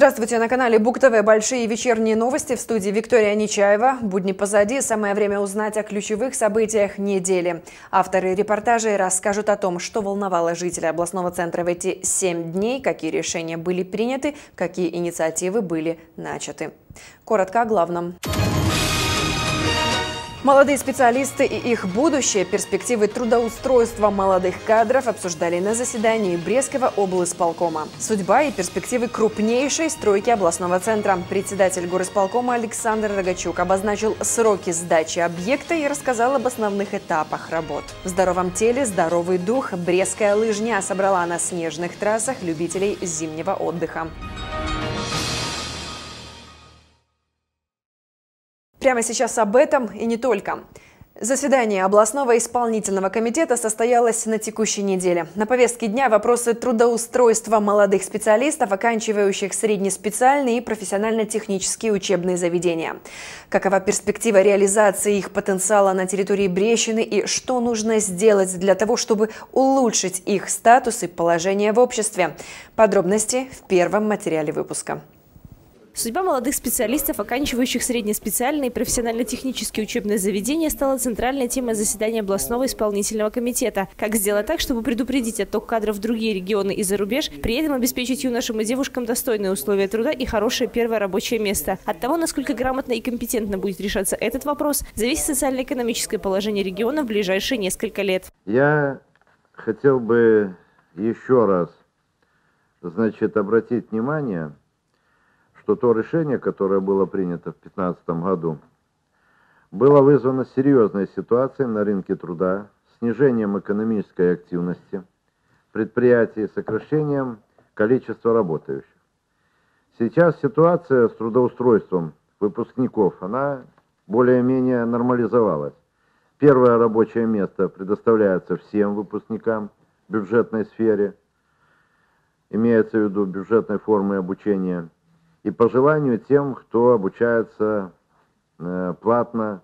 Здравствуйте, на канале Бук ТВ большие вечерние новости в студии Виктория Нечаева. Будни позади, самое время узнать о ключевых событиях недели. Авторы репортажей расскажут о том, что волновало жителей областного центра в эти семь дней, какие решения были приняты, какие инициативы были начаты. Коротко о главном. Молодые специалисты и их будущее, перспективы трудоустройства молодых кадров обсуждали на заседании Брестского облсполкома. Судьба и перспективы крупнейшей стройки областного центра. Председатель горосполкома Александр Рогачук обозначил сроки сдачи объекта и рассказал об основных этапах работ. В здоровом теле здоровый дух. Брестская лыжня собрала на снежных трассах любителей зимнего отдыха. Прямо сейчас об этом и не только. Заседание областного исполнительного комитета состоялось на текущей неделе. На повестке дня вопросы трудоустройства молодых специалистов, оканчивающих среднеспециальные и профессионально-технические учебные заведения. Какова перспектива реализации их потенциала на территории Брещины и что нужно сделать для того, чтобы улучшить их статус и положение в обществе? Подробности в первом материале выпуска. Судьба молодых специалистов, оканчивающих среднеспециальные и профессионально-технические учебные заведения, стала центральной темой заседания областного исполнительного комитета. Как сделать так, чтобы предупредить отток кадров в другие регионы и за рубеж, при этом обеспечить юношам и девушкам достойные условия труда и хорошее первое рабочее место. От того, насколько грамотно и компетентно будет решаться этот вопрос, зависит социально-экономическое положение региона в ближайшие несколько лет. Я хотел бы еще раз значит, обратить внимание что то решение, которое было принято в 2015 году, было вызвано серьезной ситуацией на рынке труда, снижением экономической активности предприятий, сокращением количества работающих. Сейчас ситуация с трудоустройством выпускников, она более-менее нормализовалась. Первое рабочее место предоставляется всем выпускникам в бюджетной сфере, имеется в виду бюджетной формы обучения – и по желанию тем, кто обучается э, платно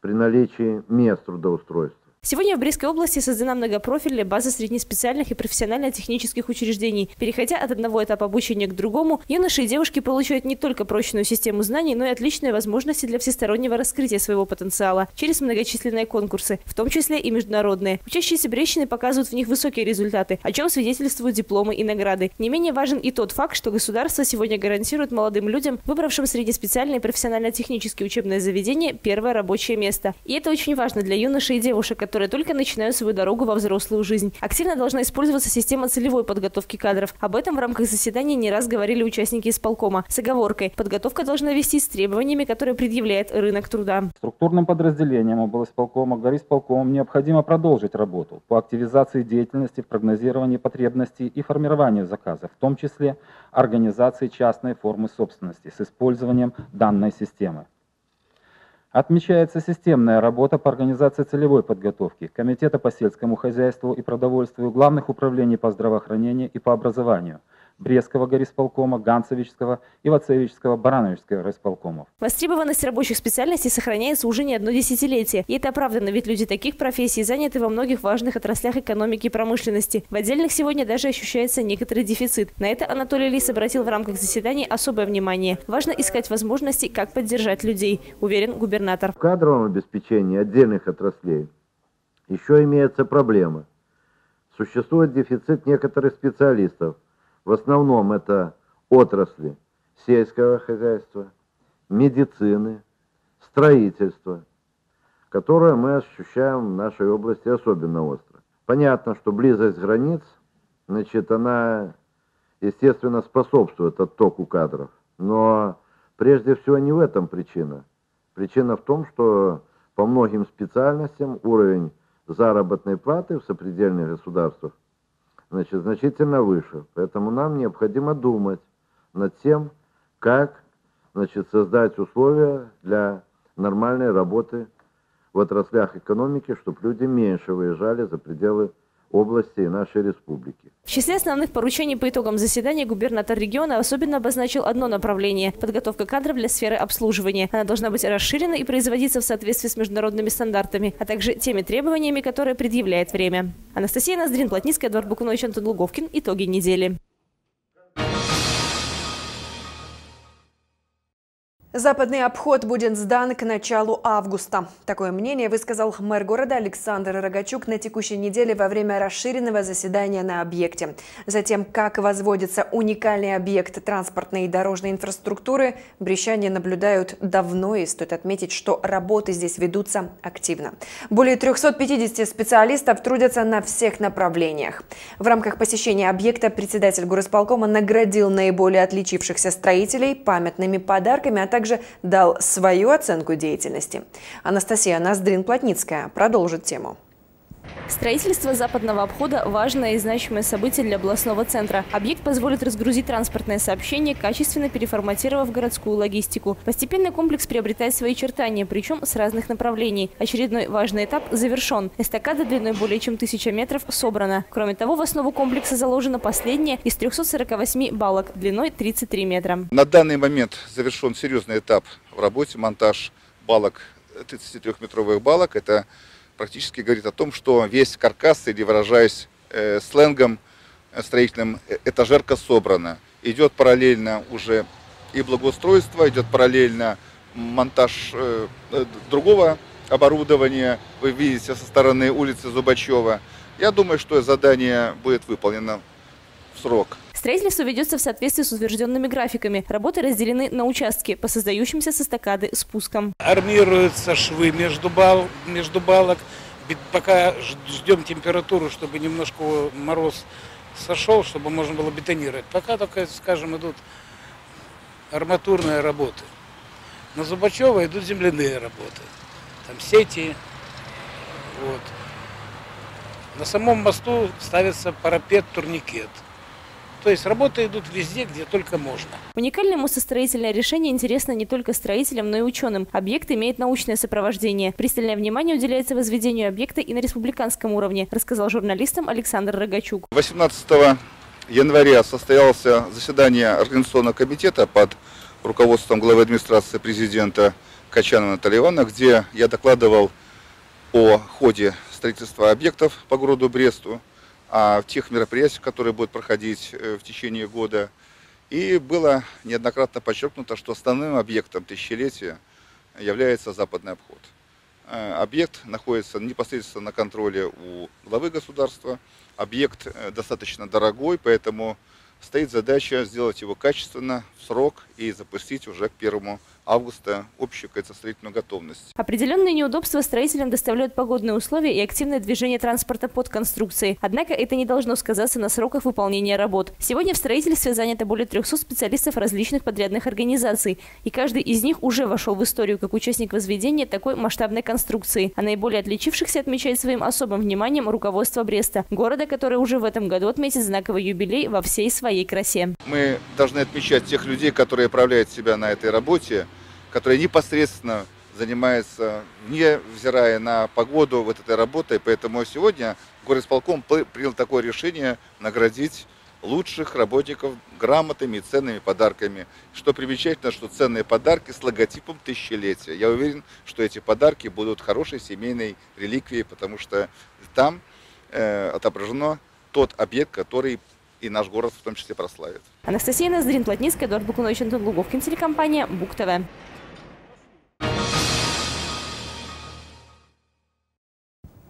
при наличии мест трудоустройства. Сегодня в Брестской области создана многопрофильная база среднеспециальных и профессионально-технических учреждений. Переходя от одного этапа обучения к другому, юноши и девушки получают не только прочную систему знаний, но и отличные возможности для всестороннего раскрытия своего потенциала через многочисленные конкурсы, в том числе и международные. Учащиеся Брещины показывают в них высокие результаты, о чем свидетельствуют дипломы и награды. Не менее важен и тот факт, что государство сегодня гарантирует молодым людям, выбравшим среднеспециальное и профессионально-технические учебные заведения, первое рабочее место. И это очень важно для юношей и девушек, которые которые только начинают свою дорогу во взрослую жизнь. Активно должна использоваться система целевой подготовки кадров. Об этом в рамках заседания не раз говорили участники исполкома. С оговоркой, подготовка должна вести с требованиями, которые предъявляет рынок труда. Структурным подразделением облсполкома, горисполкомом необходимо продолжить работу по активизации деятельности в прогнозировании потребностей и формировании заказов, в том числе организации частной формы собственности с использованием данной системы. Отмечается системная работа по организации целевой подготовки Комитета по сельскому хозяйству и продовольствию, главных управлений по здравоохранению и по образованию – Брестского горисполкома, Ганцевичского, Ивацевичского, Барановичского горисполкомов. Востребованность рабочих специальностей сохраняется уже не одно десятилетие. И это оправдано, ведь люди таких профессий заняты во многих важных отраслях экономики и промышленности. В отдельных сегодня даже ощущается некоторый дефицит. На это Анатолий Лис обратил в рамках заседаний особое внимание. Важно искать возможности, как поддержать людей, уверен губернатор. В кадровом обеспечении отдельных отраслей еще имеются проблемы. Существует дефицит некоторых специалистов – в основном это отрасли сельского хозяйства, медицины, строительства, которое мы ощущаем в нашей области особенно остро. Понятно, что близость границ, значит, она, естественно, способствует оттоку кадров. Но прежде всего не в этом причина. Причина в том, что по многим специальностям уровень заработной платы в сопредельных государствах значит, значительно выше. Поэтому нам необходимо думать над тем, как значит, создать условия для нормальной работы в отраслях экономики, чтобы люди меньше выезжали за пределы области и нашей республики. В числе основных поручений по итогам заседания губернатор региона особенно обозначил одно направление – подготовка кадров для сферы обслуживания. Она должна быть расширена и производиться в соответствии с международными стандартами, а также теми требованиями, которые предъявляет время. Анастасия Ноздрин, Плотницкая, Эдуард Букунович, Антон Луговкин. Итоги недели. Западный обход будет сдан к началу августа. Такое мнение высказал мэр города Александр Рогачук на текущей неделе во время расширенного заседания на объекте. Затем, как возводится уникальный объект транспортной и дорожной инфраструктуры, брещане наблюдают давно и стоит отметить, что работы здесь ведутся активно. Более 350 специалистов трудятся на всех направлениях. В рамках посещения объекта председатель горосполкома наградил наиболее отличившихся строителей памятными подарками, а также также дал свою оценку деятельности. Анастасия Ноздрин-Плотницкая продолжит тему. Строительство западного обхода – важное и значимое событие для областного центра. Объект позволит разгрузить транспортное сообщение, качественно переформатировав городскую логистику. Постепенно комплекс приобретает свои чертания, причем с разных направлений. Очередной важный этап завершен. Эстакада длиной более чем тысяча метров собрана. Кроме того, в основу комплекса заложена последняя из 348 балок длиной 33 метра. На данный момент завершен серьезный этап в работе, монтаж балок, 33-метровых балок. Это практически говорит о том, что весь каркас, или выражаясь э, сленгом э, строительным, э, этажерка собрана. Идет параллельно уже и благоустройство, идет параллельно монтаж э, э, другого оборудования. Вы видите со стороны улицы Зубачева. Я думаю, что задание будет выполнено в срок. Строительство ведется в соответствии с утвержденными графиками. Работы разделены на участки по создающимся со стакады спускам. Армируются швы между, бал, между балок. Пока ждем температуру, чтобы немножко мороз сошел, чтобы можно было бетонировать. Пока только, скажем, идут арматурные работы. На Зубачева идут земляные работы. Там сети. Вот. На самом мосту ставится парапет, турникет. То есть работы идут везде, где только можно. Уникальное мостостроительное решение интересно не только строителям, но и ученым. Объект имеет научное сопровождение. Пристальное внимание уделяется возведению объекта и на республиканском уровне, рассказал журналистам Александр Рогачук. 18 января состоялось заседание Организационного комитета под руководством главы администрации президента Качанова Натальи Ивановны, где я докладывал о ходе строительства объектов по городу Бресту о тех мероприятиях, которые будут проходить э, в течение года. И было неоднократно подчеркнуто, что основным объектом тысячелетия является западный обход. Э, объект находится непосредственно на контроле у главы государства. Объект э, достаточно дорогой, поэтому стоит задача сделать его качественно, в срок и запустить уже к первому августа общую строительную готовность. Определенные неудобства строителям доставляют погодные условия и активное движение транспорта под конструкцией. Однако это не должно сказаться на сроках выполнения работ. Сегодня в строительстве занято более 300 специалистов различных подрядных организаций. И каждый из них уже вошел в историю как участник возведения такой масштабной конструкции. А наиболее отличившихся отмечает своим особым вниманием руководство Бреста, города, который уже в этом году отметит знаковый юбилей во всей своей красе. Мы должны отмечать тех людей, которые проявляют себя на этой работе, которые непосредственно занимаются, не взирая на погоду вот этой работой. Поэтому сегодня горисполком принял такое решение наградить лучших работников грамотами и ценными подарками. Что примечательно, что ценные подарки с логотипом тысячелетия. Я уверен, что эти подарки будут хорошей семейной реликвией, потому что там э, отображено тот объект, который и наш город в том числе прославит. Анастасия Ноздрин, Плотницкая, Эдуард Букунович, Антон Луговкин, телекомпания БУК-ТВ.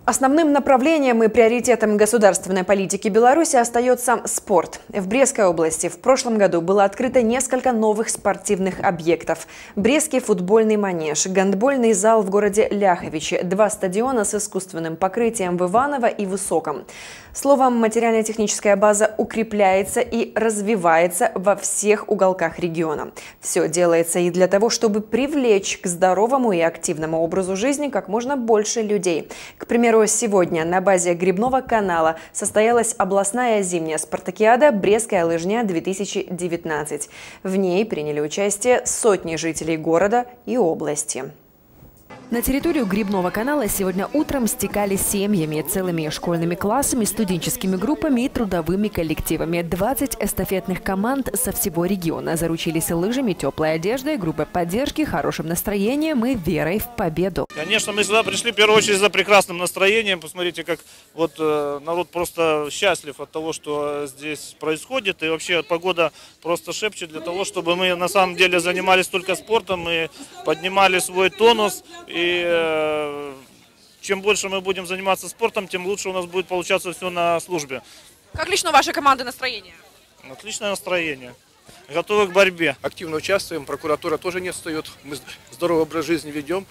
Основным направлением и приоритетом государственной политики Беларуси остается спорт. В Брестской области в прошлом году было открыто несколько новых спортивных объектов. Брестский футбольный манеж, гандбольный зал в городе Ляховичи, два стадиона с искусственным покрытием в Иваново и Высоком. Словом, материально-техническая база укрепляется и развивается во всех уголках региона. Все делается и для того, чтобы привлечь к здоровому и активному образу жизни как можно больше людей. К примеру, сегодня на базе Грибного канала состоялась областная зимняя спартакиада «Брестская лыжня-2019». В ней приняли участие сотни жителей города и области. На территорию Грибного канала сегодня утром стекали семьями, целыми школьными классами, студенческими группами и трудовыми коллективами. 20 эстафетных команд со всего региона заручились лыжами, теплой одеждой, группой поддержки, хорошим настроением и верой в победу. Конечно, мы сюда пришли в первую очередь за прекрасным настроением. Посмотрите, как вот э, народ просто счастлив от того, что здесь происходит. И вообще погода просто шепчет для того, чтобы мы на самом деле занимались только спортом и поднимали свой тонус и э, чем больше мы будем заниматься спортом, тем лучше у нас будет получаться все на службе. Как лично ваша команда настроение? Отличное настроение. Готовы к борьбе. Активно участвуем, прокуратура тоже не отстает. Мы здоровый образ жизни ведем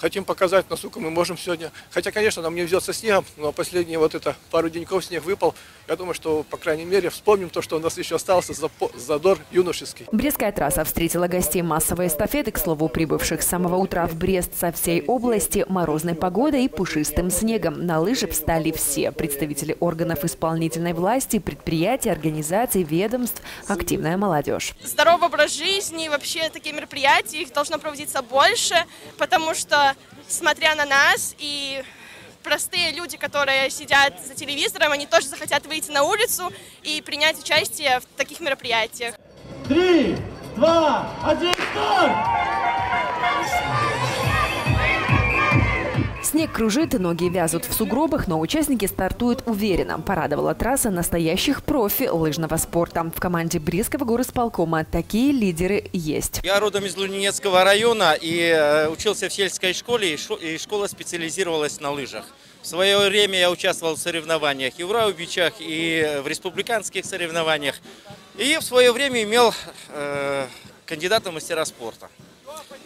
хотим показать, насколько мы можем сегодня. Хотя, конечно, нам не везет со снегом, но последние вот это пару деньков снег выпал. Я думаю, что, по крайней мере, вспомним то, что у нас еще остался задор юношеский. Брестская трасса встретила гостей массовой эстафеты, к слову, прибывших с самого утра в Брест со всей области, морозной погодой и пушистым снегом. На лыжи встали все представители органов исполнительной власти, предприятий, организаций, ведомств, активная молодежь. Здоровый образ жизни, вообще такие мероприятия, их должно проводиться больше, потому что смотря на нас и простые люди, которые сидят за телевизором, они тоже захотят выйти на улицу и принять участие в таких мероприятиях. Три, два, один, старт! Снег кружит, ноги вязут в сугробах, но участники стартуют уверенно. Порадовала трасса настоящих профи лыжного спорта. В команде Брестского горосполкома такие лидеры есть. Я родом из Лунинецкого района и э, учился в сельской школе, и школа специализировалась на лыжах. В свое время я участвовал в соревнованиях и в Раубичах, и в республиканских соревнованиях. И в свое время имел э, кандидата в мастера спорта.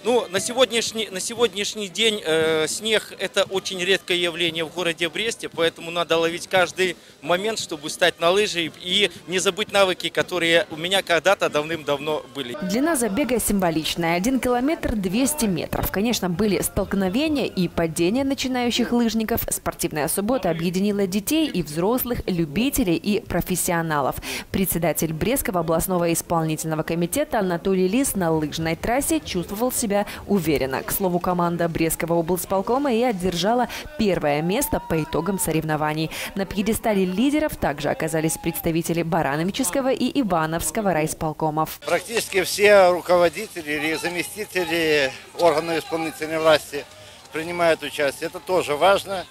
Ну, на сегодняшний, на сегодняшний день э, снег – это очень редкое явление в городе Бресте, поэтому надо ловить каждый момент, чтобы стать на лыжи и не забыть навыки, которые у меня когда-то давным-давно были. Длина забега символичная – 1 километр 200 метров. Конечно, были столкновения и падения начинающих лыжников. Спортивная суббота объединила детей и взрослых, любителей и профессионалов. Председатель Брестского областного исполнительного комитета Анатолий Лис на лыжной трассе чувствовал себя себя уверенно. К слову, команда Брестского облсполкома и одержала первое место по итогам соревнований. На пьедестале лидеров также оказались представители Барановического и Ивановского райсполкомов. Практически все руководители или заместители органов исполнительной власти принимают участие. Это тоже важно,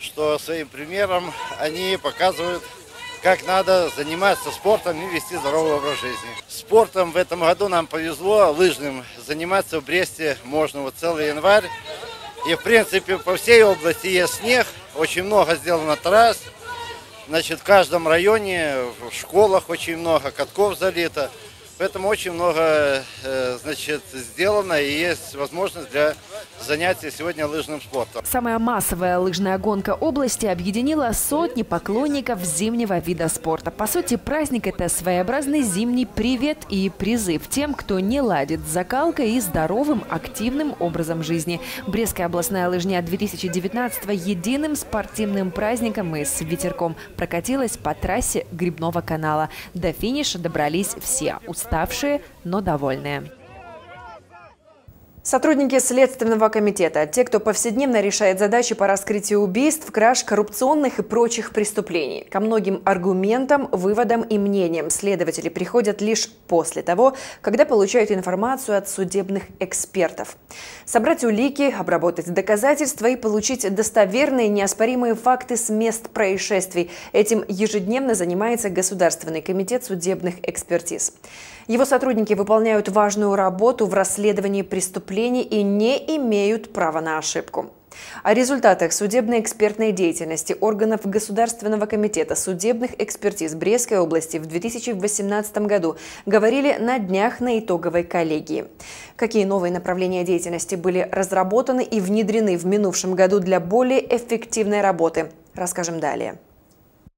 что своим примером они показывают как надо заниматься спортом и вести здоровый образ жизни. Спортом в этом году нам повезло, лыжным, заниматься в Бресте можно вот целый январь. И в принципе по всей области есть снег, очень много сделано трасс. Значит, в каждом районе, в школах очень много, катков залито. Поэтому очень много э, значит, сделано и есть возможность для занятия сегодня лыжным спортом. Самая массовая лыжная гонка области объединила сотни поклонников зимнего вида спорта. По сути, праздник – это своеобразный зимний привет и призыв тем, кто не ладит с закалкой и здоровым, активным образом жизни. Брестская областная лыжня 2019 единым спортивным праздником и с ветерком прокатилась по трассе Грибного канала. До финиша добрались все – уставшие, но довольные. Сотрудники Следственного комитета, те, кто повседневно решает задачи по раскрытию убийств, краж, коррупционных и прочих преступлений. Ко многим аргументам, выводам и мнениям следователи приходят лишь после того, когда получают информацию от судебных экспертов. Собрать улики, обработать доказательства и получить достоверные неоспоримые факты с мест происшествий. Этим ежедневно занимается Государственный комитет судебных экспертиз. Его сотрудники выполняют важную работу в расследовании преступлений и не имеют права на ошибку. О результатах судебно-экспертной деятельности органов Государственного комитета судебных экспертиз Брестской области в 2018 году говорили на днях на итоговой коллегии. Какие новые направления деятельности были разработаны и внедрены в минувшем году для более эффективной работы, расскажем далее.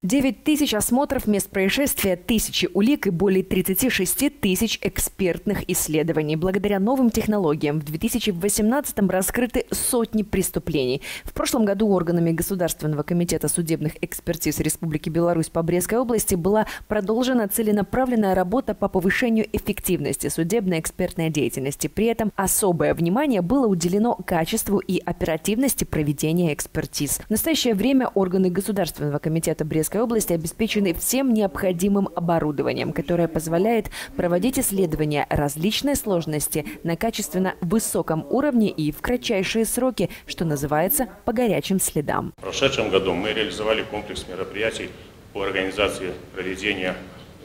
9 тысяч осмотров мест происшествия, тысячи улик и более 36 тысяч экспертных исследований. Благодаря новым технологиям в 2018-м раскрыты сотни преступлений. В прошлом году органами Государственного комитета судебных экспертиз Республики Беларусь по Брестской области была продолжена целенаправленная работа по повышению эффективности судебной экспертной деятельности. При этом особое внимание было уделено качеству и оперативности проведения экспертиз. В настоящее время органы Государственного комитета Брестской Московской области обеспечены всем необходимым оборудованием, которое позволяет проводить исследования различной сложности на качественно высоком уровне и в кратчайшие сроки, что называется, по горячим следам. В прошедшем году мы реализовали комплекс мероприятий по организации проведения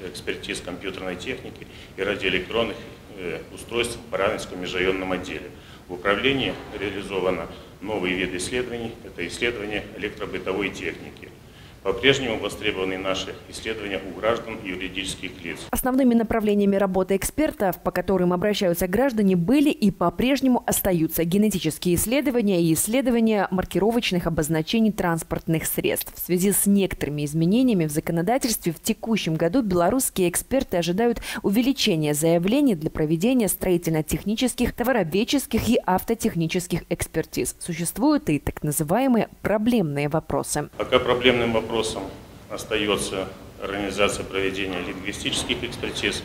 экспертиз компьютерной техники и радиоэлектронных э, устройств в Баранинском межрайонном отделе. В управлении реализовано новый вид исследований – это исследование электробытовой техники. По-прежнему востребованы наши исследования у граждан и юридических лиц. Основными направлениями работы экспертов, по которым обращаются граждане, были и по-прежнему остаются генетические исследования и исследования маркировочных обозначений транспортных средств. В связи с некоторыми изменениями в законодательстве в текущем году белорусские эксперты ожидают увеличения заявлений для проведения строительно-технических, товароведческих и автотехнических экспертиз. Существуют и так называемые проблемные вопросы. Пока проблемным вопросом вопросом остается организация проведения лингвистических экспертиз.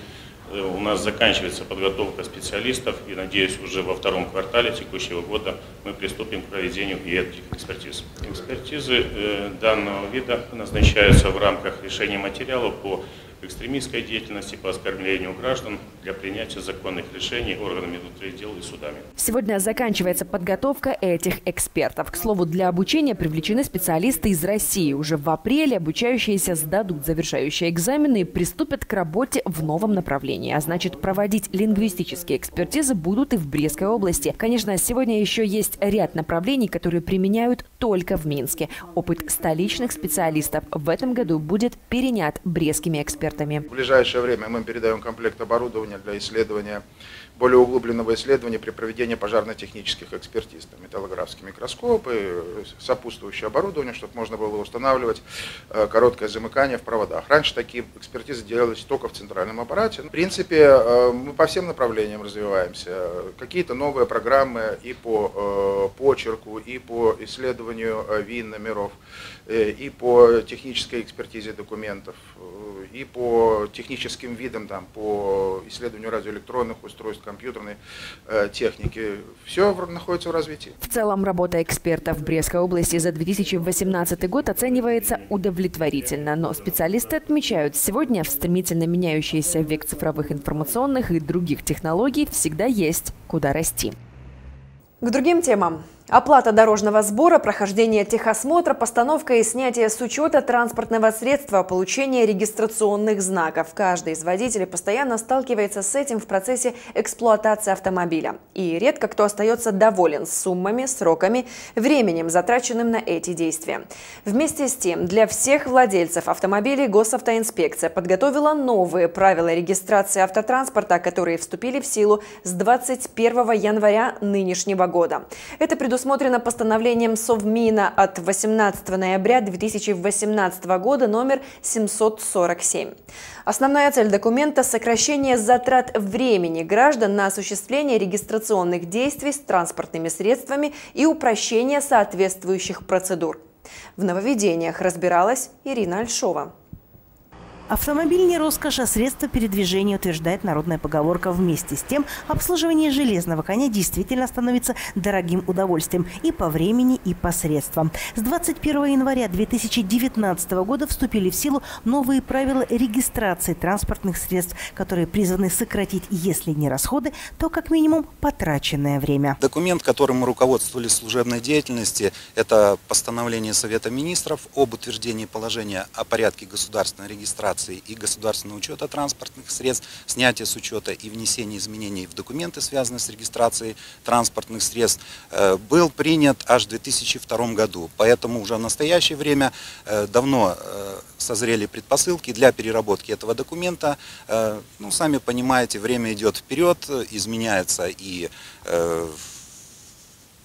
Э, у нас заканчивается подготовка специалистов, и, надеюсь, уже во втором квартале текущего года мы приступим к проведению и этих экспертиз. Экспертизы э, данного вида назначаются в рамках решения материалов по экстремистской деятельности по оскорблению граждан для принятия законных решений органами внутренних дел и судами. Сегодня заканчивается подготовка этих экспертов. К слову, для обучения привлечены специалисты из России. Уже в апреле обучающиеся сдадут завершающие экзамены и приступят к работе в новом направлении. А значит, проводить лингвистические экспертизы будут и в Брестской области. Конечно, сегодня еще есть ряд направлений, которые применяют только в Минске. Опыт столичных специалистов в этом году будет перенят брестскими экспертами экспертами. В ближайшее время мы передаем комплект оборудования для исследования, более углубленного исследования при проведении пожарно-технических экспертиз. Там, металлографские микроскопы, сопутствующее оборудование, чтобы можно было устанавливать э, короткое замыкание в проводах. Раньше такие экспертизы делались только в центральном аппарате. В принципе, э, мы по всем направлениям развиваемся. Какие-то новые программы и по э, почерку, и по исследованию ВИН номеров, и по технической экспертизе документов, и по техническим видам, там, по исследованию радиоэлектронных устройств, компьютерной э, техники. Все находится в развитии. В целом работа экспертов в Брестской области за 2018 год оценивается удовлетворительно, но специалисты отмечают, сегодня в стремительно меняющийся век цифровых информационных и других технологий всегда есть куда расти. К другим темам. Оплата дорожного сбора, прохождение техосмотра, постановка и снятие с учета транспортного средства, получение регистрационных знаков. Каждый из водителей постоянно сталкивается с этим в процессе эксплуатации автомобиля. И редко кто остается доволен суммами, сроками, временем, затраченным на эти действия. Вместе с тем, для всех владельцев автомобилей госавтоинспекция подготовила новые правила регистрации автотранспорта, которые вступили в силу с 21 января нынешнего года. Это предусмотрено предусмотрено постановлением Совмина от 18 ноября 2018 года номер 747. Основная цель документа – сокращение затрат времени граждан на осуществление регистрационных действий с транспортными средствами и упрощение соответствующих процедур. В нововведениях разбиралась Ирина Альшова. Автомобиль не роскошь, а средство передвижения, утверждает народная поговорка. Вместе с тем, обслуживание железного коня действительно становится дорогим удовольствием и по времени, и по средствам. С 21 января 2019 года вступили в силу новые правила регистрации транспортных средств, которые призваны сократить, если не расходы, то как минимум потраченное время. Документ, которым мы руководствовали служебной деятельности, это постановление Совета министров об утверждении положения о порядке государственной регистрации регистрации и государственного учета транспортных средств, снятия с учета и внесения изменений в документы, связанные с регистрацией транспортных средств, э, был принят аж в 2002 году. Поэтому уже в настоящее время э, давно э, созрели предпосылки для переработки этого документа. Ну, сами понимаете, время идет вперед, изменяется и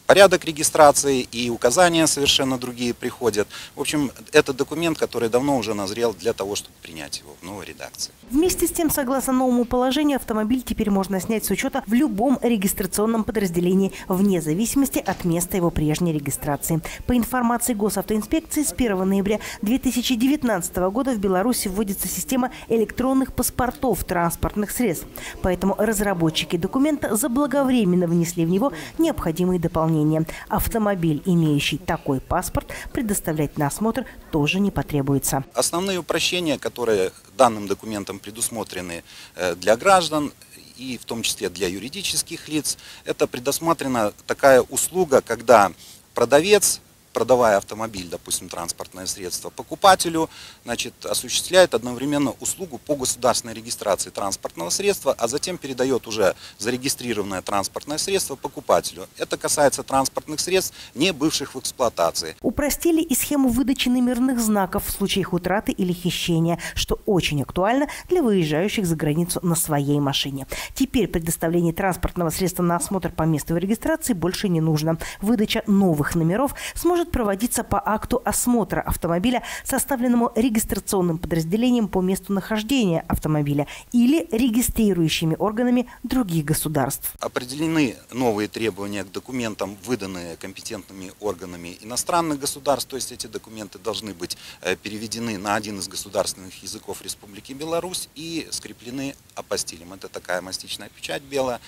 порядок регистрации и указания совершенно другие приходят. В общем, это документ, который давно уже назрел для того, чтобы принять его в новой редакции. Вместе с тем, согласно новому положению, автомобиль теперь можно снять с учета в любом регистрационном подразделении, вне зависимости от места его прежней регистрации. По информации госавтоинспекции, с 1 ноября 2019 года в Беларуси вводится система электронных паспортов транспортных средств. Поэтому разработчики документа заблаговременно внесли в него необходимые дополнения. Автомобиль, имеющий такой паспорт, предоставлять на осмотр тоже не потребуется. Основные упрощения, которые данным документом предусмотрены э, для граждан, и в том числе для юридических лиц, это предусмотрена такая услуга, когда продавец продавая автомобиль, допустим, транспортное средство, покупателю значит, осуществляет одновременно услугу по государственной регистрации транспортного средства, а затем передает уже зарегистрированное транспортное средство покупателю. Это касается транспортных средств, не бывших в эксплуатации. Упростили и схему выдачи номерных знаков в случае их утраты или хищения, что очень актуально для выезжающих за границу на своей машине. Теперь предоставление транспортного средства на осмотр по месту регистрации больше не нужно. Выдача новых номеров сможет может проводиться по акту осмотра автомобиля, составленному регистрационным подразделением по месту нахождения автомобиля или регистрирующими органами других государств. Определены новые требования к документам, выданные компетентными органами иностранных государств, то есть эти документы должны быть э, переведены на один из государственных языков Республики Беларусь и скреплены апостилем. Это такая мастичная печать белая.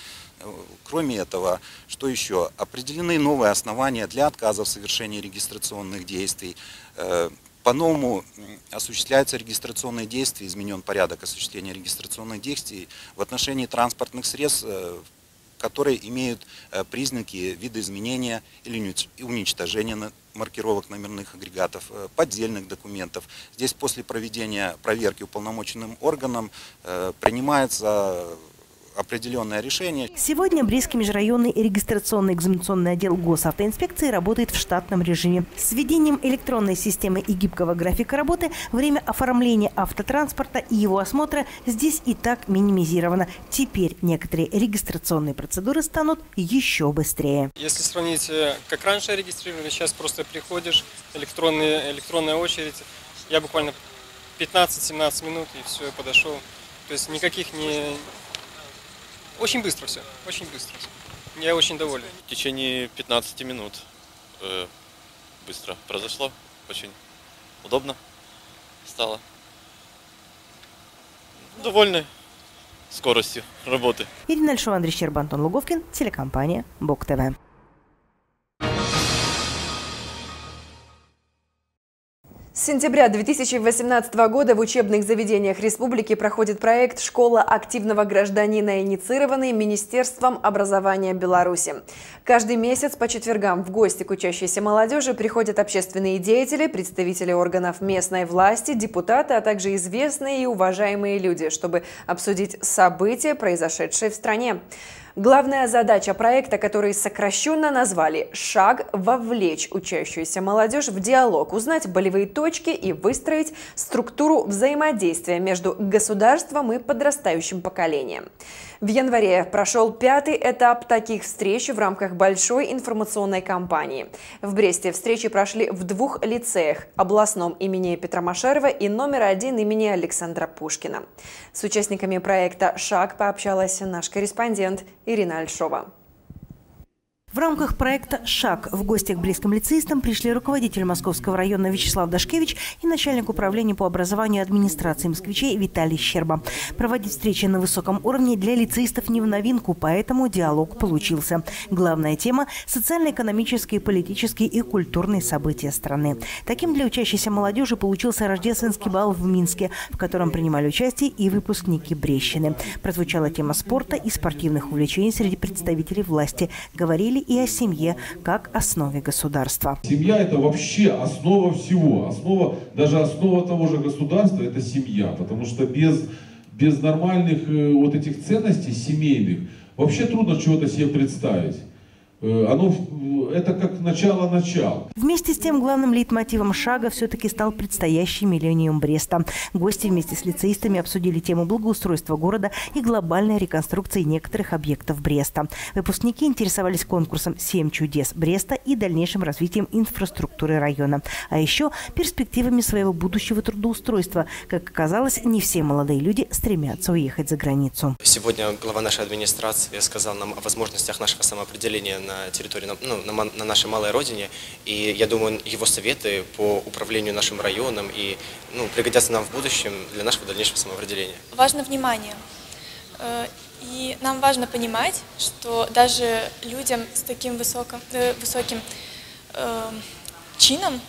Кроме этого, что еще? Определены новые основания для отказа в совершении регистрационных действий. Э, по-новому осуществляются регистрационные действия, изменен порядок осуществления регистрационных действий в отношении транспортных средств, э, которые имеют э, признаки видоизменения или уничтожения маркировок номерных агрегатов, поддельных документов. Здесь после проведения проверки уполномоченным органом принимается определенное решение. Сегодня Брестский межрайонный регистрационный экзаменационный отдел госавтоинспекции работает в штатном режиме. С введением электронной системы и гибкого графика работы время оформления автотранспорта и его осмотра здесь и так минимизировано. Теперь некоторые регистрационные процедуры станут еще быстрее. Если сравнить, э, как раньше регистрировали, сейчас просто приходишь, электронная, электронная очередь, я буквально 15-17 минут и все, подошел. То есть никаких не, очень быстро все, очень быстро. Я очень доволен. В течение 15 минут э, быстро произошло, очень удобно стало. Довольны скоростью работы. Ирина Альшова, Андрей Щерба, Антон Луговкин, телекомпания БОК сентября 2018 года в учебных заведениях республики проходит проект «Школа активного гражданина», инициированный Министерством образования Беларуси. Каждый месяц по четвергам в гости к учащейся молодежи приходят общественные деятели, представители органов местной власти, депутаты, а также известные и уважаемые люди, чтобы обсудить события, произошедшие в стране. Главная задача проекта, который сокращенно назвали «Шаг вовлечь учащуюся молодежь в диалог, узнать болевые точки и выстроить структуру взаимодействия между государством и подрастающим поколением». В январе прошел пятый этап таких встреч в рамках большой информационной кампании. В Бресте встречи прошли в двух лицеях – областном имени Петра Машерова и номер один имени Александра Пушкина. С участниками проекта «Шаг» пообщалась наш корреспондент Ирина Альшова. В рамках проекта «Шаг» в гости к близким лицеистам пришли руководитель Московского района Вячеслав Дашкевич и начальник управления по образованию администрации москвичей Виталий Щерба. Проводить встречи на высоком уровне для лицеистов не в новинку, поэтому диалог получился. Главная тема – социально-экономические, политические и культурные события страны. Таким для учащейся молодежи получился рождественский бал в Минске, в котором принимали участие и выпускники Брещины. Прозвучала тема спорта и спортивных увлечений среди представителей власти. Говорили и о семье как основе государства. Семья это вообще основа всего. Основа, даже основа того же государства это семья. Потому что без, без нормальных э, вот этих ценностей семейных вообще трудно чего-то себе представить. Э, оно, это как начало начала. Вместе с тем главным лейтмотивом шага все-таки стал предстоящий миллениум Бреста. Гости вместе с лицеистами обсудили тему благоустройства города и глобальной реконструкции некоторых объектов Бреста. Выпускники интересовались конкурсом «Семь чудес Бреста» и дальнейшим развитием инфраструктуры района. А еще перспективами своего будущего трудоустройства. Как оказалось, не все молодые люди стремятся уехать за границу. Сегодня глава нашей администрации сказал нам о возможностях нашего самоопределения на территории, ну, на, на нашей малой родине. И я думаю, его советы по управлению нашим районом и ну, пригодятся нам в будущем для нашего дальнейшего самоопределения. Важно внимание. Э, и нам важно понимать, что даже людям с таким высоким, э, высоким э, чином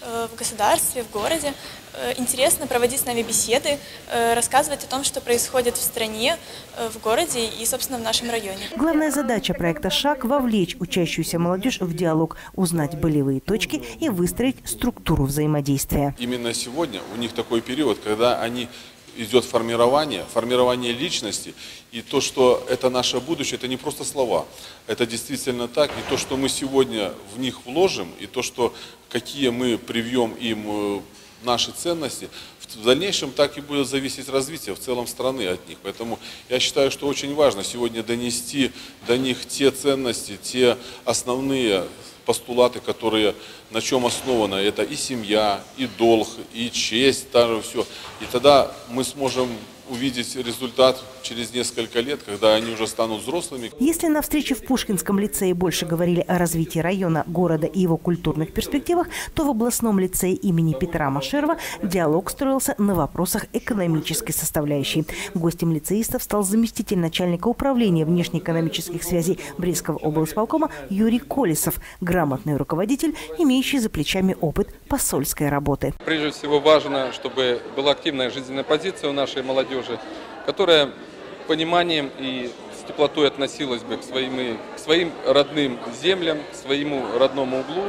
в государстве, в городе Э, интересно проводить с нами беседы, э, рассказывать о том, что происходит в стране, э, в городе и, собственно, в нашем районе. Главная задача проекта «Шаг» – вовлечь учащуюся молодежь в диалог, узнать болевые точки и выстроить структуру взаимодействия. Именно сегодня у них такой период, когда они идет формирование, формирование личности. И то, что это наше будущее, это не просто слова. Это действительно так. И то, что мы сегодня в них вложим, и то, что какие мы привьем им наши ценности, в дальнейшем так и будет зависеть развитие в целом страны от них. Поэтому я считаю, что очень важно сегодня донести до них те ценности, те основные постулаты, которые на чем основаны. Это и семья, и долг, и честь, даже все. И тогда мы сможем увидеть результат через несколько лет, когда они уже станут взрослыми. Если на встрече в Пушкинском лицее больше говорили о развитии района, города и его культурных перспективах, то в областном лицее имени Петра Машерова диалог строился на вопросах экономической составляющей. Гостем лицеистов стал заместитель начальника управления внешнеэкономических связей Брестского облсполкома Юрий Колесов, грамотный руководитель, имеющий за плечами опыт посольской работы. Прежде всего важно, чтобы была активная жизненная позиция у нашей молодежи, которая пониманием и с теплотой относилась бы к своим, к своим родным землям, к своему родному углу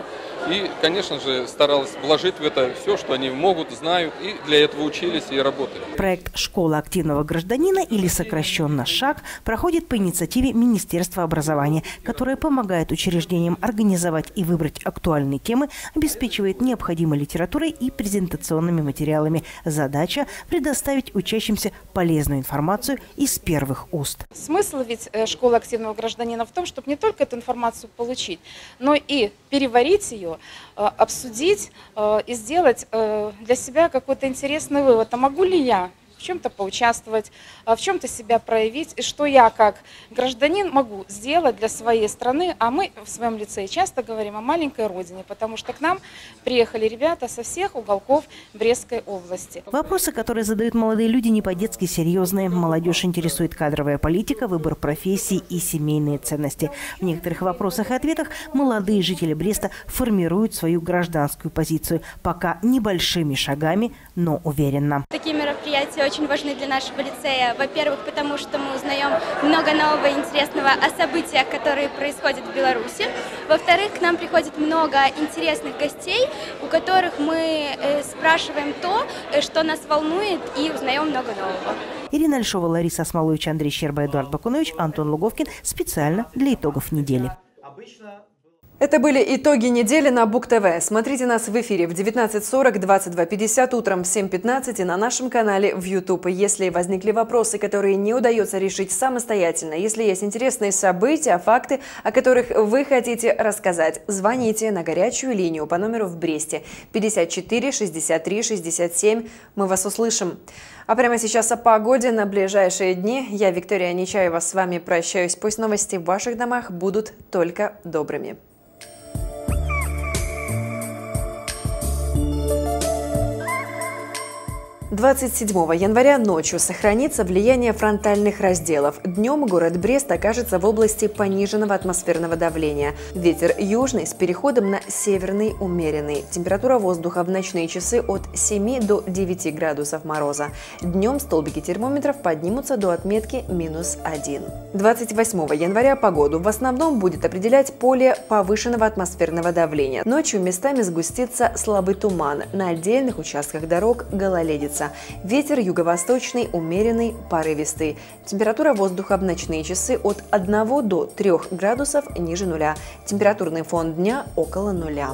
и, конечно же, старалась вложить в это все, что они могут, знают, и для этого учились и работали. Проект «Школа активного гражданина» или сокращенно «ШАГ» проходит по инициативе Министерства образования, которое помогает учреждениям организовать и выбрать актуальные темы, обеспечивает необходимой литературой и презентационными материалами. Задача – предоставить учащимся полезную информацию из первых уст. Смысл ведь э, школы активного гражданина в том, чтобы не только эту информацию получить, но и переварить ее, Э, обсудить э, и сделать э, для себя какой-то интересный вывод. А могу ли я в чем-то поучаствовать, а, в чем-то себя проявить, и что я как гражданин могу сделать для своей страны, а мы в своем лице часто говорим о маленькой родине, потому что к нам приехали ребята со всех уголков Брестской области. Вопросы, которые задают молодые люди, не по-детски серьезные. Молодежь интересует кадровая политика, выбор профессий и семейные ценности. В некоторых вопросах и ответах молодые жители Бреста формируют свою гражданскую позицию, пока небольшими шагами, но уверенно. Такие мероприятия очень важны для нашего лицея. Во-первых, потому что мы узнаем много нового и интересного о событиях, которые происходят в Беларуси. Во-вторых, к нам приходит много интересных гостей, у которых мы э, спрашиваем то, э, что нас волнует, и узнаем много нового. Ирина Альшова, Лариса Смолович, Андрей Щерба, Эдуард Бакунович, Антон Луговкин. Специально для итогов недели. Это были итоги недели на Бук ТВ. Смотрите нас в эфире в 19.40, 22.50, утром в 7.15 и на нашем канале в YouTube. Если возникли вопросы, которые не удается решить самостоятельно, если есть интересные события, факты, о которых вы хотите рассказать, звоните на горячую линию по номеру в Бресте 54 63 67. Мы вас услышим. А прямо сейчас о погоде на ближайшие дни. Я, Виктория Нечаева, с вами прощаюсь. Пусть новости в ваших домах будут только добрыми. 27 января ночью сохранится влияние фронтальных разделов. Днем город Брест окажется в области пониженного атмосферного давления. Ветер южный с переходом на северный умеренный. Температура воздуха в ночные часы от 7 до 9 градусов мороза. Днем столбики термометров поднимутся до отметки минус 1. 28 января погоду в основном будет определять поле повышенного атмосферного давления. Ночью местами сгустится слабый туман. На отдельных участках дорог гололедица. Города. Ветер юго-восточный, умеренный, порывистый. Температура воздуха в ночные часы от 1 до 3 градусов ниже нуля. Температурный фон дня около нуля.